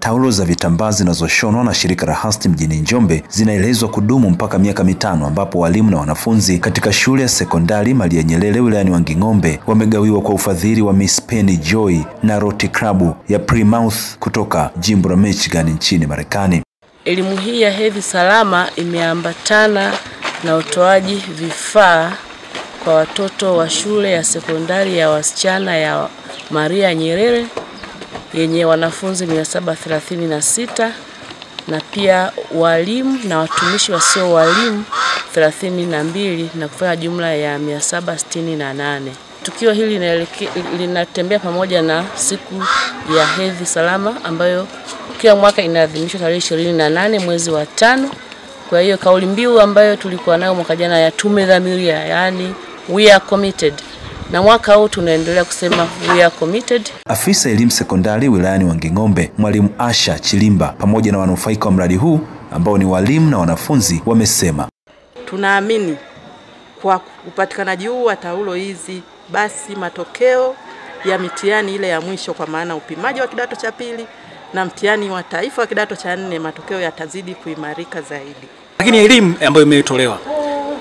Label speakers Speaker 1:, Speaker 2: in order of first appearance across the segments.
Speaker 1: Taulo za vitambaa zinazoshonwa na shirika la Hasti mjini Njombe zinaelezwa kudumu mpaka miaka mitano ambapo walimu na wanafunzi katika shule ya sekondari Maria Nyerere wilayani Wanging'ombe wamegawiwa kwa ufadhili wa Miss Penny Joy na Rotary Club ya Plymouth kutoka jimbo la Michigan nchini Marekani.
Speaker 2: Elimu hii ya hedhi salama imeambatana na utoaji vifaa kwa watoto wa shule ya sekondari ya wasichana ya Maria Nyerere yenye wanafunzi 736 na pia walimu na watumishi wasio walimu 32 na kufanya jumla ya 768. Tukio hili linatembea pamoja na siku ya hedhi salama ambayo kila mwaka inaadhimishwa tarehe 28 mwezi wa tano. Kwa hiyo kauli mbiu ambayo tulikuwa nayo mwaka jana ya tumedhamiria, yani we are committed na mwaka huu tunaendelea kusema we are committed.
Speaker 1: Afisa elimu sekondari wilayani Wanging'ombe, mwalimu Asha Chilimba, pamoja na wanufaika wa mradi huu ambao ni walimu na wanafunzi, wamesema
Speaker 3: tunaamini kwa upatikanaji huu wa taulo hizi, basi matokeo ya mitihani ile ya mwisho, kwa maana upimaji wa kidato cha pili na mtihani wa taifa wa kidato cha nne, matokeo yatazidi kuimarika zaidi.
Speaker 4: Lakini elimu ambayo imetolewa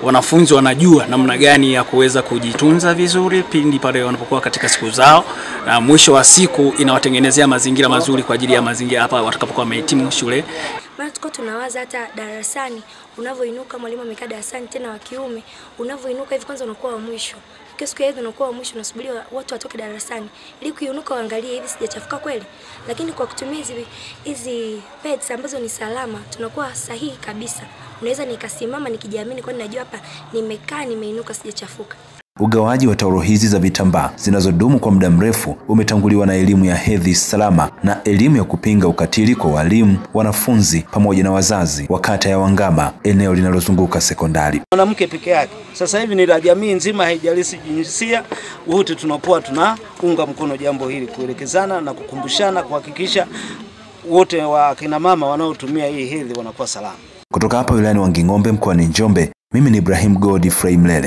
Speaker 4: wanafunzi wanajua namna gani ya kuweza kujitunza vizuri pindi pale wanapokuwa katika siku zao, na mwisho wa siku inawatengenezea mazingira mazuri kwa ajili ya mazingira hapa watakapokuwa wamehitimu shule.
Speaker 5: Maana tuko tunawaza hata darasani, unavyoinuka mwalimu amekaa darasani, tena wa kiume, unavyoinuka hivi, kwanza unakuwa wa mwisho Kila siku ya hivi unakuwa mwisho, unasubiri watu watoke darasani ili kuinuka uangalie hivi sijachafuka kweli. Lakini kwa kutumia hizi hizi pads ambazo ni salama, tunakuwa sahihi kabisa. Unaweza nikasimama nikijiamini, kwani najua hapa nimekaa, nimeinuka, sijachafuka.
Speaker 1: Ugawaji wa taulo hizi za vitambaa zinazodumu kwa muda mrefu umetanguliwa na elimu ya hedhi salama na elimu ya kupinga ukatili kwa walimu, wanafunzi pamoja na wazazi wa kata ya Wangama, eneo linalozunguka sekondari.
Speaker 6: Mwanamke peke yake sasa hivi ni la jamii nzima, haijalishi jinsia, wote tunakuwa tunaunga mkono jambo hili, kuelekezana na kukumbushana, kuhakikisha wote wa kina mama wanaotumia hii hedhi wanakuwa salama.
Speaker 1: Kutoka hapa wilayani Wanging'ombe mkoani Njombe, mimi ni Ibrahim Godfrey Mlele.